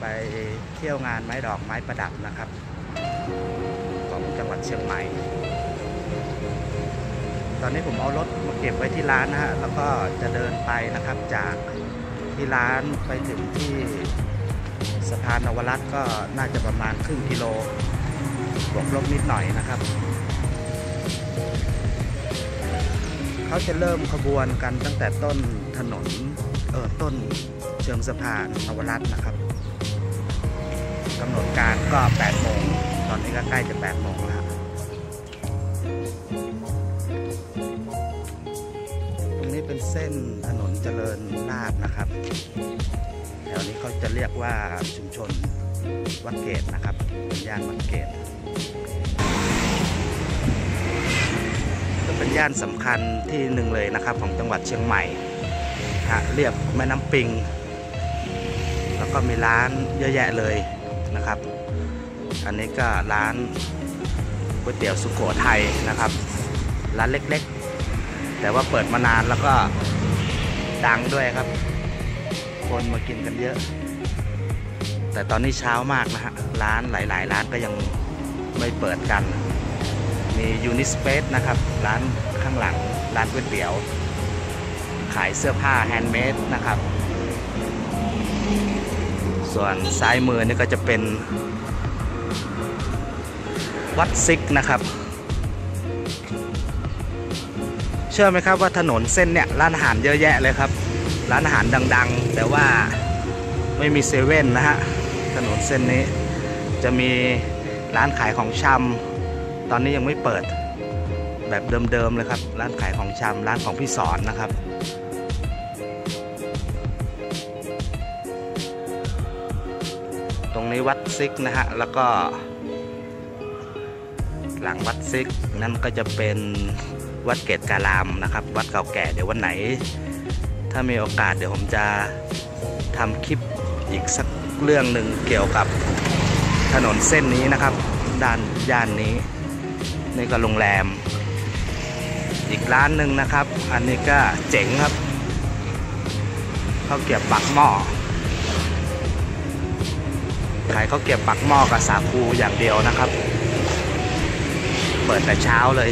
ไปเที่ยวงานไม้ดอกไม้ประดับนะครับ ของจังหวัดเชียงใหม่ ตอนนี้ผมเอารถมาเก็บไว้ที่ร้านนะฮะแล้วก็จะเดินไปนะครับจากที่ร้านไปถึงที่สะพานนวรัตก็น่าจะประมาณครึ่งกิโลบวกลบนิดหน่อยนะครับเขาจะเริ่มขบวนกันตั้งแต่ต้นถนนเออต้นเชิงสะพานนวรัตนะครับ นดการก็8โมงตอนนี้ก็ใกล้จะ8โมงแล้วตรงนี้เป็นเส้นถนนเจริญราษฎร์นะครับแถวนี้เขาจะเรียกว่าชุมชนวัดเกตนะครับเป็นย่านวัดเกตเป็นย่านสำคัญที่หนึ่งเลยนะครับ ของจังหวัดเชียงใหม่ฮะเรียบแม่น้ำปิง แล้วก็มีร้านเยอะแยะเลย นะครับ อันนี้ก็ร้านก๋วยเตี๋ยวสุโขทัยนะครับ ร้านเล็กๆ แต่ว่าเปิดมานานแล้วก็ดังด้วยครับ คนมากินกันเยอะ แต่ตอนนี้เช้ามากนะฮะ ร้านหลายๆ ร้านก็ยังไม่เปิดกัน มี Uni Space นะครับ ร้านข้างหลัง ร้านก๋วยเตี๋ยว ขายเสื้อผ้า handmade นะครับ ส่วนซ้ายมือนี่ก็จะเป็นวัดซิกนะครับ เชื่อไหมครับว่าถนนเส้นเนี่ยร้านอาหารเยอะแยะเลยครับ ร้านอาหารดัง ๆ แต่ว่าไม่มีเซเว่นนะฮะถนนเส้นนี้จะมีร้านขายของชำตอนนี้ยังไม่เปิดแบบเดิมๆเลยครับ ร้านขายของชำร้านของพี่สอนนะครับ รงนี้วัดซิกนะฮะ แล้วก็ หลังวัดซิกนั่นก็จะเป็นวัดเกตการามนะครับ วัดเก่าแก่เดี๋ยววันไหน ถ้ามีโอกาสเดี๋ยวผมจะทำคลิปอีกสักเรื่องหนึ่งเกี่ยวกับถนนเส้นนี้นะครับ ด้านย่านนี้ นี่ก็โรงแรม อีกร้านหนึ่งนะครับ อันนี้ก็เจ๋งครับข้าวเกรียบปักหม้อ ขายข้าวเกรียบปักหม้อกับสาคูอย่างเดียวนะครับ เปิดแต่เช้าเลย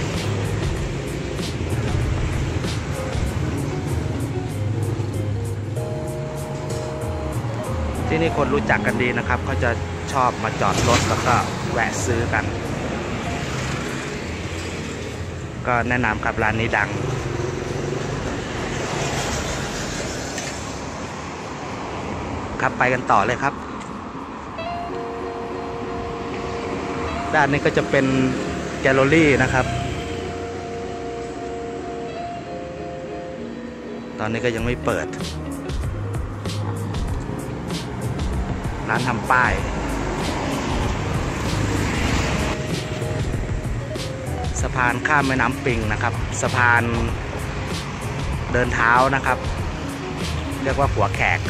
ที่นี่คนรู้จักกันดีนะครับเขาจะชอบมาจอดรถแล้วก็แวะซื้อกัน ก็แนะนำครับร้านนี้ดังครับไปกันต่อเลยครับ ด้านนี้ก็จะเป็นแกลเลอรี่นะครับ ตอนนี้ก็ยังไม่เปิด ร้านทำป้าย สะพานข้ามแม่น้ำปิงนะครับ สะพานเดินเท้านะครับ เรียกว่าหัวแขก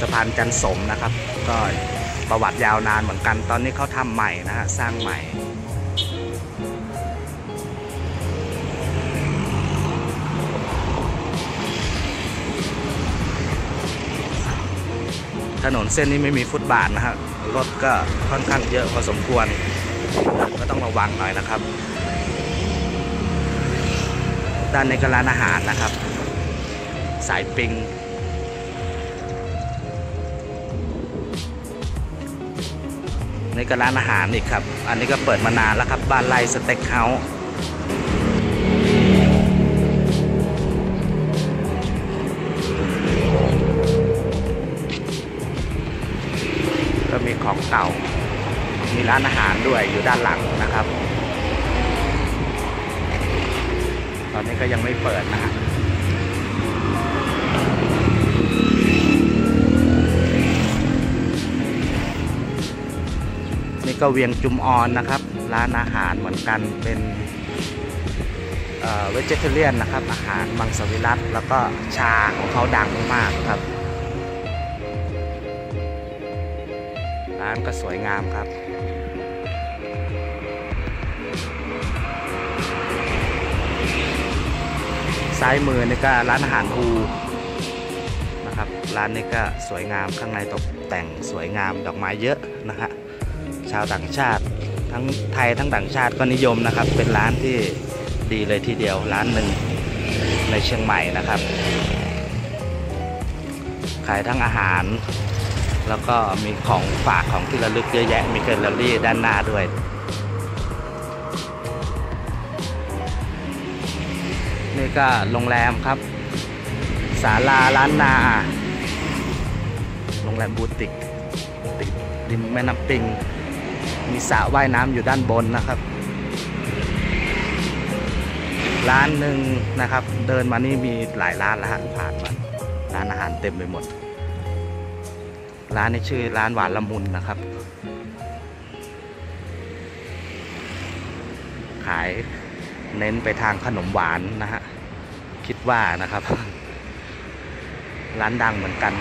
สะพานจันสมนะครับ ก็ ประวัติยาวนานเหมือนกัน ตอนนี้เขาทำใหม่นะฮะ สร้างใหม่ ถนนเส้นนี้ไม่มีฟุตบาทนะฮะ รถก็ค่อนข้างเยอะพอสมควร ก็ต้องระวังหน่อยนะครับ ด้านในก็ร้านอาหารนะครับ สายปิง นี่ก็ร้านอาหารอีกครับ อันนี้ก็เปิดมานานแล้วครับ บ้านไร่สเต็กเฮาส์ก็มีของเก่า มีร้านอาหารด้วยอยู่ด้านหลังนะครับ ตอนนี้ก็ยังไม่เปิดนะฮะ ก็เวียงจุมออนนะครับ ร้านอาหารเหมือนกันเป็นเวจเทเรียนนะครับ อาหารมังสวิรัตแล้วก็ชาของเขาดังมากครับ ร้านก็สวยงามครับซ้ายมือนี่ก็ร้านอาหารฮูนะครับ ร้านนี้ก็สวยงามข้างในตกแต่งสวยงามดอกไม้เยอะนะฮะ ชาวต่างชาติ ทั้งไทยทั้งต่างชาติก็นิยมนะครับ เป็นร้านที่ดีเลยทีเดียวร้านหนึ่งในเชียงใหม่นะครับ ขายทั้งอาหาร แล้วก็มีของฝากของที่ระลึกเยอะแยะมีแกลเลอรี่ด้านหน้าด้วยนี่ก็โรงแรมครับศาลาล้านนา โรงแรมบูติกติดริมแม่น้ำปิง มีสระว่ายน้ำอยู่ด้านบนนะครับ ร้านหนึ่งนะครับ เดินมานี่มีหลายร้านแล้วฮะผ่านมาร้านอาหารเต็มไปหมด ร้านนี้ชื่อร้านหวานละมุนนะครับ ขายเน้นไปทางขนมหวานนะฮะ คิดว่านะครับ ร้านดังเหมือนกัน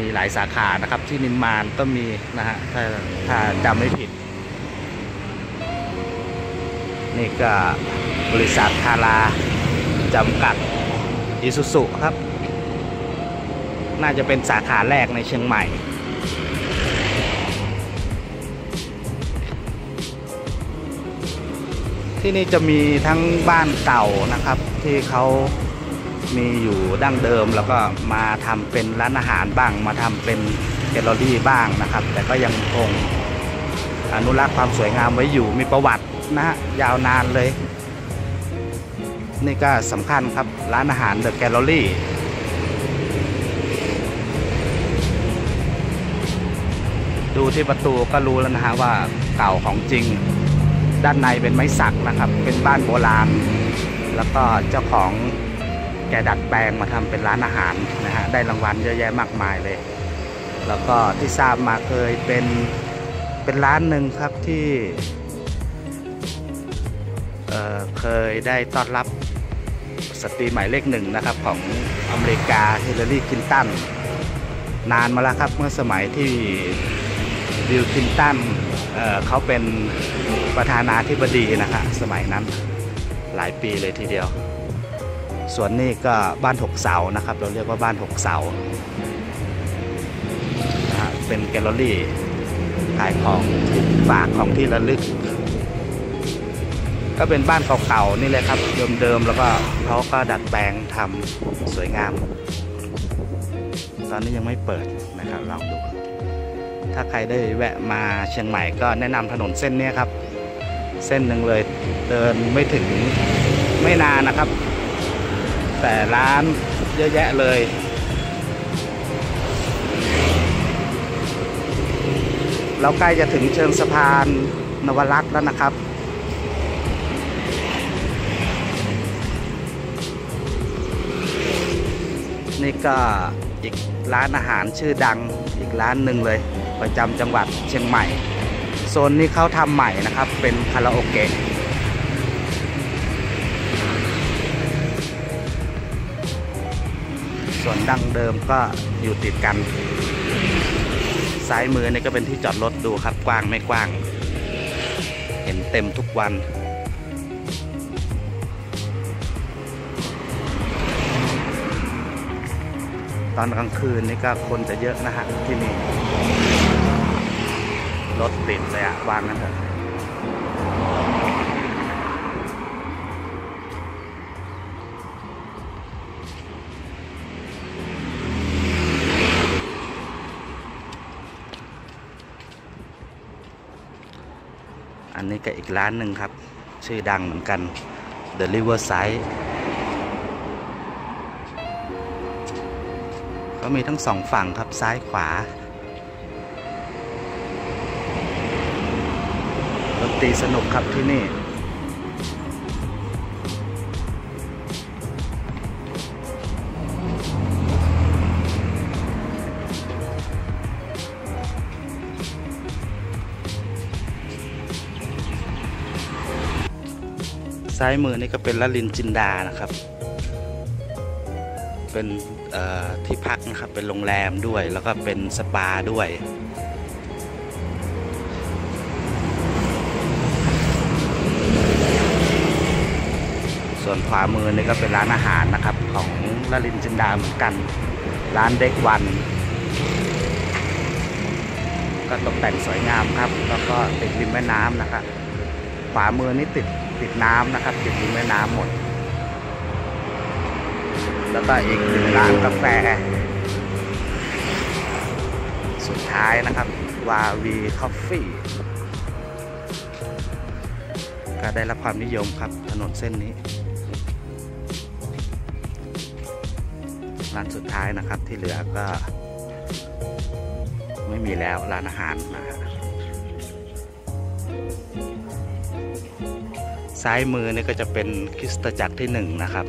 มีหลายสาขานะครับ ที่นิมมานก็มีนะฮะถ้าถ้าจำไม่ผิด นี่ก็บริษัททาราจำกัดอิสุสุครับ น่าจะเป็นสาขาแรกในเชียงใหม่ที่นี่จะมีทั้งบ้านเก่านะครับที่เขา มีอยู่ดั้งเดิมแล้วก็มาทำเป็นร้านอาหารบ้าง มาทำเป็นแกลเลอรี่บ้างนะครับ แต่ก็ยังคงอนุรักษ์ความสวยงามไว้อยู่มีประวัตินะฮะยาวนานเลย นี่ก็สำคัญครับร้านอาหารเดอะแกลเลอรี่ดูที่ประตูก็รู้แล้วนะฮะว่าเก่าของจริง ด้านในเป็นไม้สักนะครับ เป็นบ้านโบราณ แล้วก็เจ้าของ แกดัดแปลงมาทำเป็นร้านอาหารนะฮะได้รางวัลเยอะแยะมากมายเลย แล้วก็ที่ทราบมาเคยเป็นเป็นร้านหนึ่งครับที่เคยได้ต้อนรับสตรีหมายเลขหนึ่งนะครับของอเมริกาฮิลลารีคลินตันนานมาแล้วครับเมื่อสมัยที่บิลคลินตันเขาเป็นประธานาธิบดีนะครับสมัยนั้นหลายปีเลยทีเดียว ส่วนนี้ก็บ้านหกเสานะครับ เราเรียกว่าบ้านหกเสาเป็นแกลเลอรี่ขายของฝากของที่ระลึก ก็เป็นบ้านเก่าๆนี่เลยครับเดิมๆแล้วก็เขาก็ดัดแปลงทำสวยงาม ตอนนี้ยังไม่เปิดนะครับลองดู ถ้าใครได้แวะมาเชียงใหม่ก็แนะนำถนนเส้นนี้ครับ เส้นหนึ่งเลยเดินไม่ถึงไม่นานนะครับ แต่ร้านเยอะแยะเลยเราใกล้จะถึงเชิงสะพานนวรัตน์แล้วนะครับ นี่ก็อีกร้านอาหารชื่อดังอีกร้านหนึ่งเลย ประจำจังหวัดเชียงใหม่ โซนนี้เขาทำใหม่นะครับ เป็นคาราโอเกะ ส่วนดั้งเดิมก็อยู่ติดกัน ซ้ายมือนี่ก็เป็นที่จอดรถดูครับกว้างไม่กว้าง เห็นเต็มทุกวันตอนกลางคืนนี่ก็คนจะเยอะนะฮะที่นี่ รถติดเลยอะวางนั้นเถอะ อันนี้ก็อีกร้านหนึ่งครับ ชื่อดังเหมือนกัน The Riverside ก็มีทั้งสองฝั่งครับซ้ายขวา ดนตรีสนุกครับที่นี่ ซ้ายมือนี่ก็เป็นละลินจินดานะครับ เป็นที่พักนะครับ เป็นโรงแรมด้วย แล้วก็เป็นสปาด้วยส่วนขวามือนี่ก็เป็นร้านอาหารนะครับ ของละลินจินดาเหมือนกัน ร้านเด็กวัน ก็ตกแต่งสวยงามครับ แล้วก็ติดริมแม่น้ำนะครับ ขวามือนี่ติด ติดน้ำนะครับ ติดริมแม่น้ำหมด แล้วก็อีกหนึ่งร้านกาแฟ สุดท้ายนะครับ Wawee Coffee ก็ได้รับความนิยมครับถนนเส้นนี้ ร้านสุดท้ายนะครับที่เหลือก็ ไม่มีแล้วร้านอาหารนะฮะ ซ้ายมือนี่ก็จะเป็นคริสตจักรที่หนึ่งนะครับ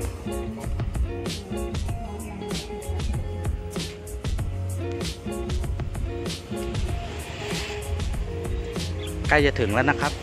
ใกล้จะถึงแล้วนะครับ